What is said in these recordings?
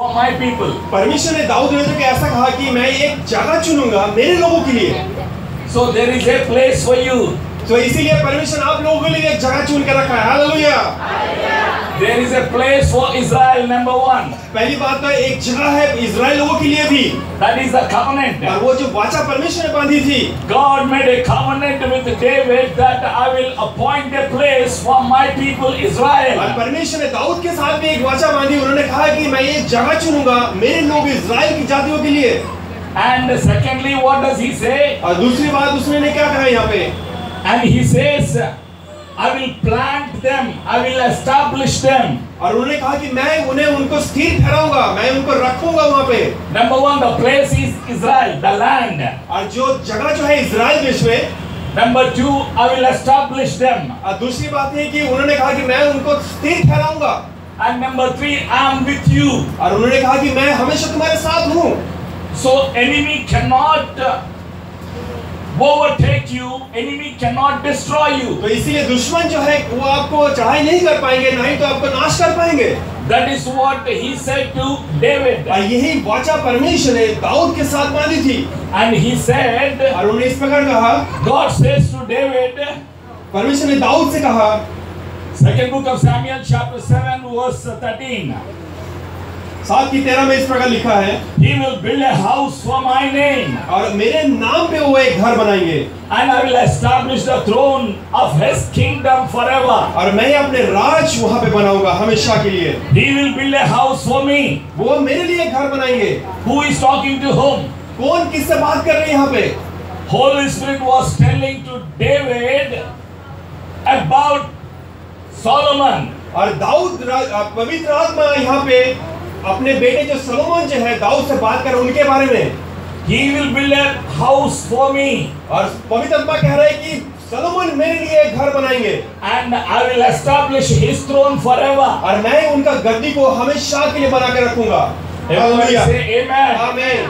for my people. परमेश्वर ने दाऊद वेद को ऐसा कहा कि मैं एक जगह चुनूँगा मेरे लोगों के लिए So there is a place for you. तो इसीलिए परमेश्वर आप लोगों के लिए एक जगह चुन के रखा है hallelujah There is a place for Israel, number one. पहली बात तो एक जगह है इज़राइल लोगों के लिए भी That is the covenant. और वो जो वाचा परमेश्वर ने बांधी थी God made a covenant with David that I will appoint a place for my people और Israel. परमेश्वर ने दाऊद के साथ भी एक वाचा बांधी उन्होंने कहा कि मैं एक जगह चुनूँगा मेरे लोग इज़राइल की जातियों के लिए And secondly, what does he say? और दूसरी बात उसने ने क्या कहा यहाँ पे And he says, I will plant them, I will establish them. और उन्होंने कहा कि मैं उन्हें उनको स्थिर ठहराऊँगा मैं उनको रखूँगा वहाँ पे Number one, the place is Israel, the land. और जो जगह जो है इज़राइल देश में Number two, I will establish them. और दूसरी बात है कि उन्होंने कहा कि मैं उनको स्थिर ठहराऊँगा And number three, I am with you. और उन्होंने कहा कि मैं हमेशा तुम्हारे साथ हूँ So enemy cannot uh, overtake you, enemy cannot destroy you. तो इसीलिए दुश्मन जो है वो आपको चढ़ाई नहीं कर पाएँगे नहीं तो आपको नाश कर पाएँगे That is what he said to David. और यही वाचा परमेश्वर ने दाऊद के साथ बांधी थी And he said, और उन्होंने इस प्रकार कहा God says to David, परमेश्वर ने दाऊद से कहा second book of Samuel, chapter 7, verse 13. सात की तेरह में इस प्रकार लिखा है He will build a house for my name, और मेरे नाम पे वो एक घर बनाएँगे and I will establish the throne of his kingdom forever. और मैं अपने राज वहाँ पे बनाऊँगा हमेशा के लिए He will build a house for me. वो मेरे लिए घर बनाएँगे Who is talking to whom? कौन किससे बात कर रहे हैं यहाँ पे Holy Spirit was telling to David about Solomon. और दाऊद पवित्र आत्मा यहाँ पे अपने बेटे जो सलोमन जो है दाऊद से बात कर उनके बारे में He will build a house for me, और पवित्र आत्मा कह रहा है कि सलोमन मेरे लिए एक घर बनाएँगे and I will establish his throne forever. और मैं उनका गद्दी को हमेशा के लिए बना के रखूँगा Everybody हालेलुया। say amen. आमीन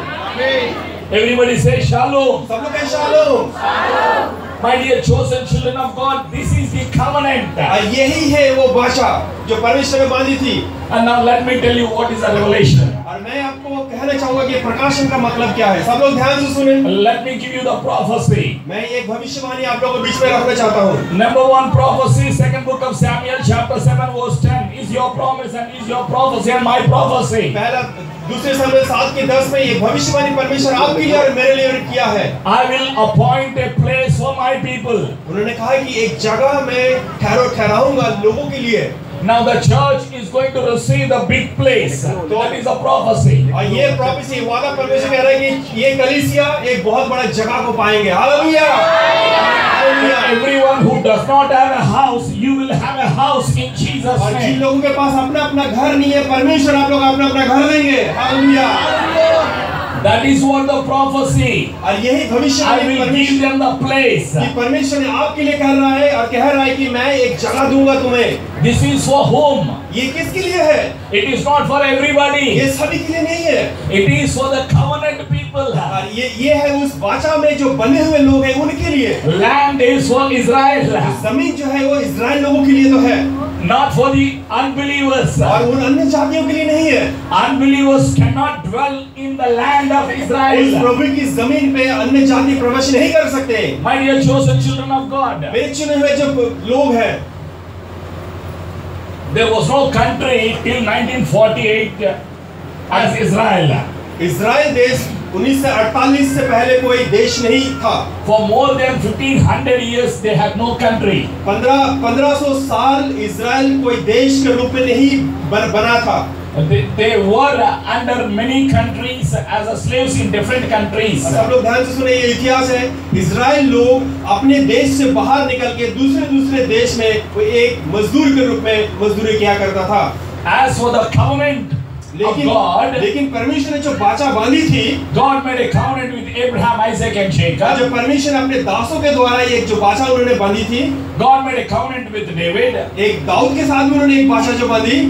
Everybody say shalom. सब लोग कहें शालोम My dear chosen children of God, this is the covenant. और यही है वो भाषा जो परमेश्वर ने बांधी थी And now let me tell you what is a revelation. और मैं आपको कहना चाहूँगा कि प्रकाशन का मतलब क्या है सब लोग ध्यान से सुने Let me give you the prophecy. मैं एक भविष्यवाणी आप लोगों के बीच में रखना चाहता हूँ Number one prophecy, second book of Samuel, chapter 7, verse 10, is your promise and is your prophecy and my prophecy. पहला दूसरे समय सात के दस में ये भविष्यवाणी परमेश्वर आपके लिए और मेरे लिए किया है I will appoint a place for my people. उन्होंने कहा कि एक जगह में ठहरो ठहराऊँगा लोगों के लिए Now the church is going to receive the big place. That is a prophecy. और ये प्रॉफिसी वादा परमेश्वर कह रहा है कि ये कलीसिया एक बहुत बड़ा जगह को पाएँगे hallelujah hallelujah Everyone who does not have a house, you will have a house in Jesus' और जिन लोगों के पास अपना अपना घर नहीं है परमेश्वर आप लोग अपना अपना घर देंगे hallelujah That is what the prophecy. और यही भविष्य I will give them the place. कि परमेश्वर ने आपके लिए कह रहा है और कह रहा है कि मैं एक जगह दूँगा तुम्हें This is for whom? ये किसके लिए है It is not for everybody. ये सभी के लिए नहीं है It is for the covenant people. और ये ये है उस वाचा में जो बने हुए लोग हैं उनके लिए Land is for Israel, ज़मीन जो है वो इज़राइल लोगों के लिए तो है not for the unbelievers. और उन अन्य जातियों के लिए नहीं है Unbelievers cannot dwell in the land of Israel. प्रभु की ज़मीन पे अन्य जाति प्रवेश नहीं कर सकते My dear chosen children of God, मेरे चुने हुए जो लोग हैं there was no country till 1948 as Israel. Israel देश 1948 से पहले कोई देश नहीं था। For more than 1500 years they had no country 15 1500 साल इजराइल कोई देश के रूप में नहीं बन, बना था। They were under many countries as a slaves in different countries सब लोग ध्यान से सुने ये इतिहास है। इजराइल लोग अपने देश से बाहर निकल के दूसरे दूसरे देश में कोई एक मजदूर के रूप में मजदूरी किया करता था। एज फॉर द गवर्नमेंट लेकिन God, लेकिन परमेश्वर ने जो बाचा बांधी थी God made a covenant with Abraham, Isaac, and Jacob. जो परमेश्वर अपने दासों के द्वारा एक जो बाचा उन्होंने बांधी थी God made a covenant with David. एक दाऊद के साथ में उन्होंने एक बाचा जो बांधी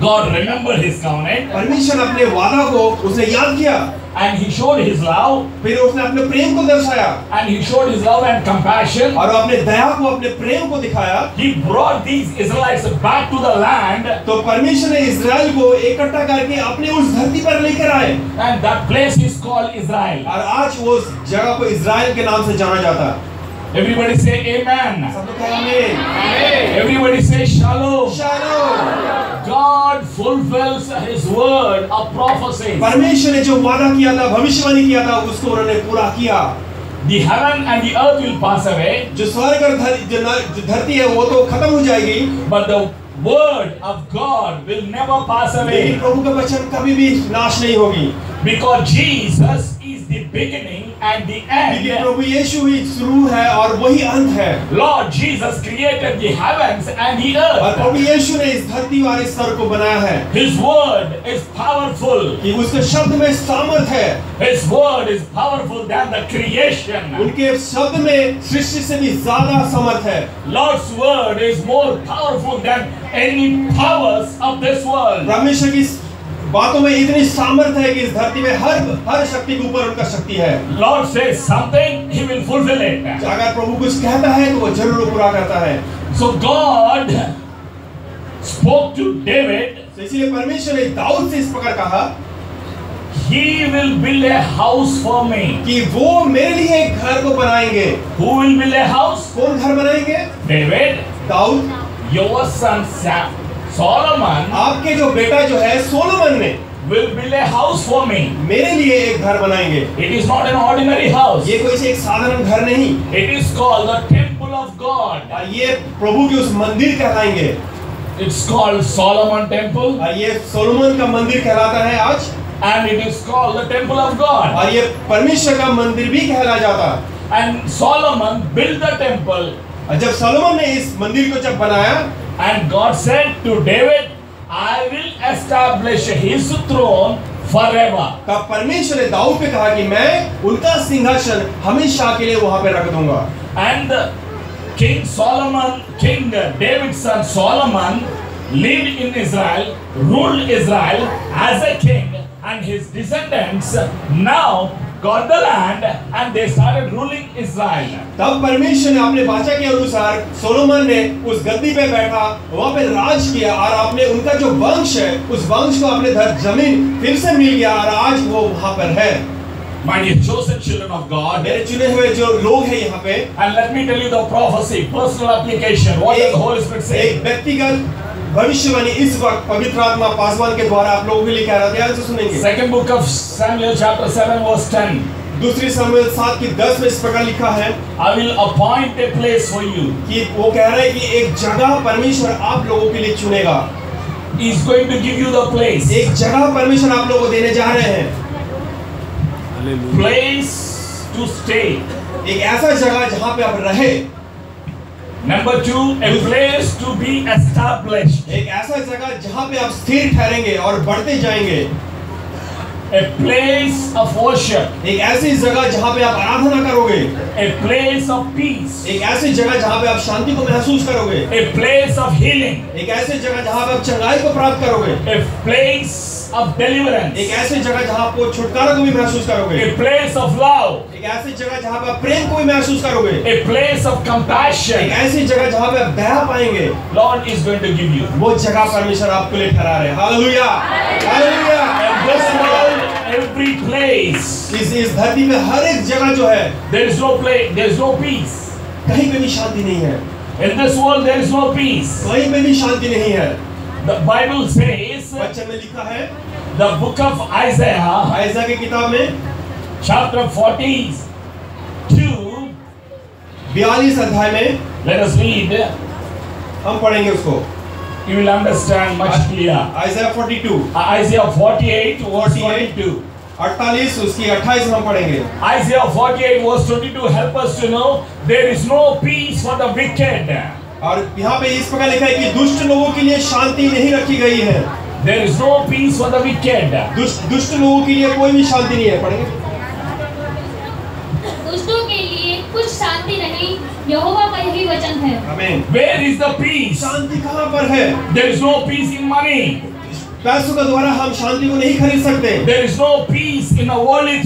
God remembered his covenant परमेश्वर अपने वादा को उसने याद किया and he showed his love फिर उसने अपने प्रेम को दर्शाया and he showed his love and compassion. और अपने दया को अपने प्रेम को दिखाया He brought these Israelites back to the land तो परमेश्वर ने इज़राइल को इकट्ठा करके अपने उस धरती पर लेकर आए and that place is called Israel. और आज वो जगह को इज़राइल के नाम से जाना जाता है Everybody say amen. आमीन Everybody say shalom. शालोम God fulfills his word of prophecy. परमेश्वर ने जो वादा किया था भविष्यवाणी किया था उसको उन्होंने पूरा किया The heaven and the earth will pass away, जो स्वर्ग और धरती है वो तो खत्म हो जाएगी but the word of God will never pass लेकिन away प्रभु का वचन कभी भी नाश नहीं होगी because Jesus is the beginning and the end. प्रभु यीशु ही शुरू है और वही अंत है Lord Jesus created the heavens and the earth. और प्रभु यीशु ने इस धरती और इस स्तर को बनाया है His word is powerful. कि उसके शब्द में सामर्थ है His word is powerful than the creation. उनके शब्द में सृष्टि से भी ज़्यादा समर्थ है Lord's word is more powerful than any powers of this world. परमेश्वर की बातों में इतनी सामर्थ है कि इस धरती में हर हर शक्ति के ऊपर उनका शक्ति है। Lord says something, He will fulfill it. अगर प्रभु कुछ कहता है तो वो ज़रूर पूरा करता है। God spoke to David, तो इसीलिए परमेश्वर ने दाऊद से इस प्रकार कहा He will build a house for me. कि वो मेरे लिए एक घर को बनाएँगे। Who will build a house? कौन घर बनाएँगे? David, दाऊद। Your son Sam, Solomon. आपके जो बेटा जो है Solomon will build a house for me. मेरे लिए एक घर बनाएँगे It is not an ordinary house. ये कोई एक साधारण घर नहीं It is called the temple of God. और ये प्रभु के उस मंदिर कहलाएँगे It's called Solomon temple और ये सोलोमन का मंदिर कहलाता है आज and it is called the temple of God. और ये परमेश्वर का मंदिर भी कहला जाता And Solomon built the temple और जब सोलोमन ने इस मंदिर को जब बनाया and God said to David, I will establish his throne forever तब परमेश्वर ने दाऊद पे कहा कि मैं उनका सिंहासन हमेशा के लिए वहाँ पे रख दूँगा। And king Solomon king David son Solomon live in Israel rule Israel as a king and his descendants now got the land and they started ruling Israel. तब परमेश्वर ने अपने वाचा के अनुसार सोलोमन ने उस गद्दी पे बैठा वहाँ पे राज किया और आपने उनका जो वंश है उस वंश को अपने धर ज़मीन फिर से मिल गया और आज वो वहाँ पर है My dear chosen children of God, मेरे चुने हुए जो लोग हैं यहाँ पे and let me tell you the prophecy, personal application. What does the Holy Spirit say? एक व्यक्तिगत भविष्यवाणी इस वक्त पवित्र आत्मा पासवान के द्वारा आप लोगों के लिए कह रहा है ध्यान से सुनेंगे Second book of Samuel, chapter 7, verse 10. दूसरी सामुएल सात की दस में इस प्रकार लिखा है I will appoint a place for you. कि वो कह रहा है कि एक जगह परमेश्वर आप लोगों के लिए चुनेगा He's going to give you the place. एक जगह परमेश्वर आप लोगों को देने जा रहे हैं Place to stay. एक ऐसा जगह जहाँ पे आप रहे Number two, a place to be established. एक ऐसा जगह जहाँ पे आप स्थिर ठहरेंगे और बढ़ते जाएँगे A place of worship. एक ऐसी जगह जहाँ पे आप आराधना करोगे A place of peace. एक ऐसी जगह जहाँ पे आप शांति को महसूस करोगे A place of healing. एक ऐसी जगह जहाँ पे आप चंगाई को प्राप्त करोगे A place of deliverance. एक ऐसी जगह जहाँ आपको छुटकारा को भी महसूस करोगे A place of love. एक ऐसी जगह जहाँ आप प्रेम को भी महसूस करोगे A place of एक compassion. ऐसी जगह जहाँ आप दया पाएँगे Lord is going to give you. वो जगह परमेश्वर आपके लिए ठहरा रहे hallelujah hallelujah In this world, every place, इस इस धरती में हर एक जगह जो है there is no place, there is no peace. कहीं पे भी शांति नहीं है In this world, there is no peace. कहीं पे भी शांति नहीं है The Bible says, वचन में लिखा है। The book of Isaiah Isaiah की किताब में चैप्टर 40 टू 42 अध्याय में लेट अस रीड हम पढ़ेंगे उसको। You will understand much clear Isaiah 42 Isaiah 48 verse 22 48 उसकी 28 हम पढ़ेंगे। Isaiah 48 verse 22 help us to know there is no peace for the wicked और यहाँ पे इस प्रकार लिखा है कि दुष्ट लोगों के लिए शांति नहीं रखी गई है। There is no peace for the wicked. दुष्ट दुष्ट लोगों के लिए कोई भी शांति नहीं है पढ़ेंगे दुष्टों के लिए कुछ शांति नहीं यहोवा का यही वचन है आमीन Where is the peace? शांति कहाँ पर है There is no peace in money. पैसों के द्वारा हम शांति को नहीं खरीद सकते There is no peace in the worldly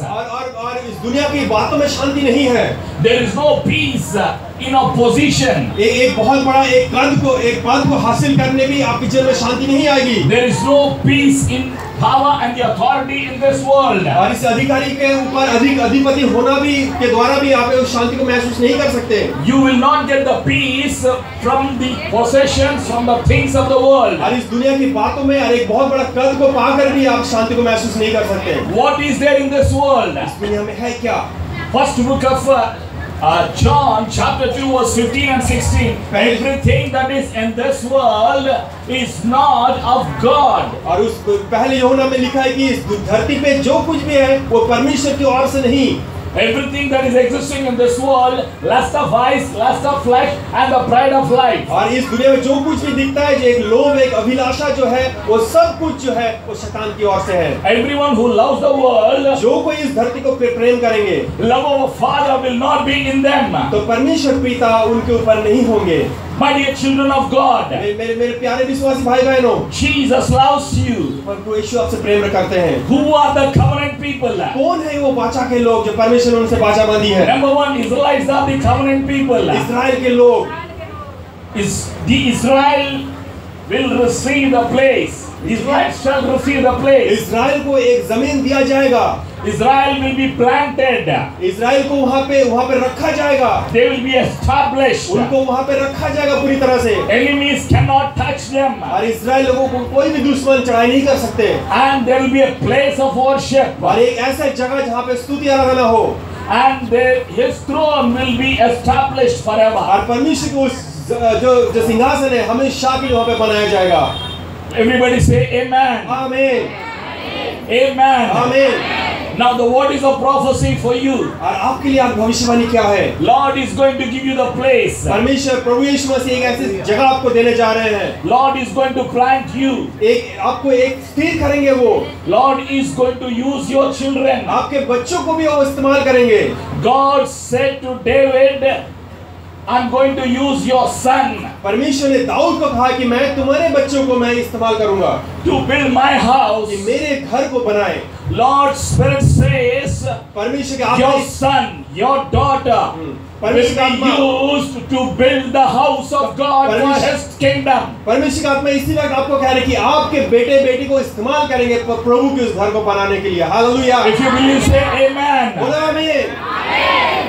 और और और इस दुनिया की बातों में शांति नहीं है There is no peace in in opposition. position. एक एक बहुत बड़ा एक पद को एक पद को हासिल करने भी आपके जीवन में शांति नहीं आएगी There is no peace in power and the authority in this world. और इस अधिकारी के ऊपर अधिक अधिपति होना भी के द्वारा भी आप उस शांति को महसूस नहीं कर सकते You will not get the peace from the possessions, from the things of the world. और इस दुनिया की बातों में और एक बहुत बड़ा कद को पाकर भी आप शांति को महसूस नहीं कर सकते What is there in this world? इस दुनिया में है क्या First book of uh, uh, John, chapter 2, verse 15 and 16. Everything that is in this world is not of God. और उस पहले योना में लिखा है कि इस धरती पे जो कुछ भी है वो परमेश्वर की ओर से नहीं Everything that is existing in this world, lust of eyes, lust of flesh, and the pride of life. और इस दुनिया में जो कुछ भी दिखता है जो एक लोभ एक अभिलाषा जो है वो सब कुछ जो है वो शैतान की ओर से है Everyone who loves the world, जो कोई इस धरती को प्रे- प्रेम करेंगे love of father will not be in them. तो परमेश्वर पिता उनके ऊपर नहीं होंगे My dear children of God, मेरे मेरे, प्यारे विश्वासी भाई बहनों Jesus loves you. प्रभु यीशु आपसे प्रेम करते हैं Who are the covenant people? कौन है वो बाचा के लोग जो परमेश्वर परमेश्वर ने उनसे वाचा बांधी है। Number one Israel's are the covenant people Israel के लोग। Is the Israel will receive the place Israel shall receive the place. Israel को एक ज़मीन दिया जाएगा Israel will be planted. Israel को वहाँ पे वहाँ पे रखा जाएगा They will be established. उनको वहाँ पे रखा जाएगा पूरी तरह से Enemies cannot touch them. और इसराइल लोगों को कोई भी दुश्मन चढ़ाई नहीं कर सकते And there will be a place of worship. और एक ऐसा जगह जहाँ पे स्तुति आराधना हो And there, his throne will be established forever. और परमेश्वर को जो जो सिंहासन है हमेशा के लिए वहाँ पे बनाया जाएगा Everybody say amen. आमीन Amen. आमीन Now the word is of prophecy for you. और आपके लिए आप भविष्यवाणी क्या है Lord is going to give you the place. परमेश्वर प्रभु यीशु मसीह एक ऐसी जगह आपको देने जा रहे हैं Lord is going to plant you. एक आपको एक स्थिर करेंगे वो Lord is going to use your children. आपके बच्चों को भी वो इस्तेमाल करेंगे God said to David, I'm going to use your son परमेश्वर ने दाऊद को कहा कि मैं तुम्हारे बच्चों को मैं इस्तेमाल करूँगा to build my house. कि मेरे घर को बनाए Lord Spirit says, परमेश्वर के Your son, your daughter परमेश्वर का आत्मा used to build the house of God for परमेश्वर- His kingdom. परमेश्वर का आत्मा इसी वक्त आपको कह रहे कि आपके बेटे बेटी को इस्तेमाल करेंगे प्रभु के उस घर को बनाने के लिए hallelujah If you believe, say Amen. बोला आमीन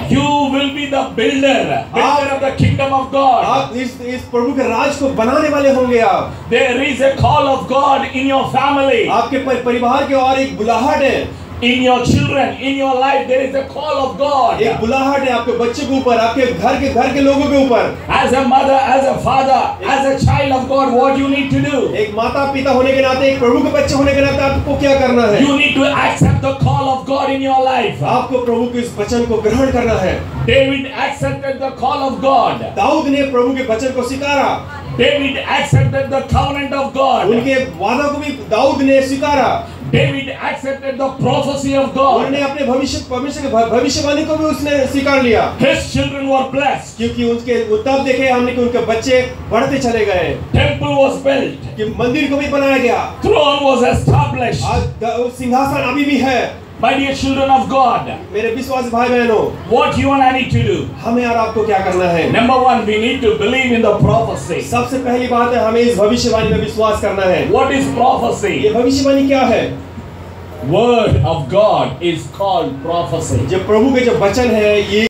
You will be the builder, builder of the kingdom of God. आप इस इस प्रभु के राज को बनाने वाले होंगे आप There is a call of God in your family, आपके पर, परिवार के और एक बुलाहट है in your children, in your life. There is a call of God. एक बुलाहट है आपके बच्चे के ऊपर आपके घर के घर के लोगों के ऊपर As a mother, as a father, as a child of God, what you need to do? एक माता पिता होने के नाते एक प्रभु के बच्चे होने के नाते आपको क्या करना है You need to accept the call of God in your life. आपको प्रभु के इस वचन को ग्रहण करना है David accepted the call of God. Dawood ने प्रभु के वचन को स्वीकारा David accepted the covenant of God. उनके वादा को भी दाऊद ने स्वीकारा David accepted the prophecy of God. उन्होंने अपने भविष्य भविष्य के भविष्यवाणी को भी उसने स्वीकार लिया His children were blessed. क्योंकि उनके उत्तर तब देखे हमने कि उनके बच्चे बढ़ते चले गए Temple was built. कि मंदिर को भी बनाया गया Throne was established. आज सिंहासन अभी भी है My dear children of God, मेरे विश्वास भाई बहनों what you and I need to do? हमें और आपको क्या करना है Number one, we need to believe in the prophecy. सबसे पहली बात है हमें इस भविष्यवाणी में विश्वास करना है What is prophecy? ये भविष्यवाणी क्या है Word of God is called prophecy. जब प्रभु के जो वचन है ये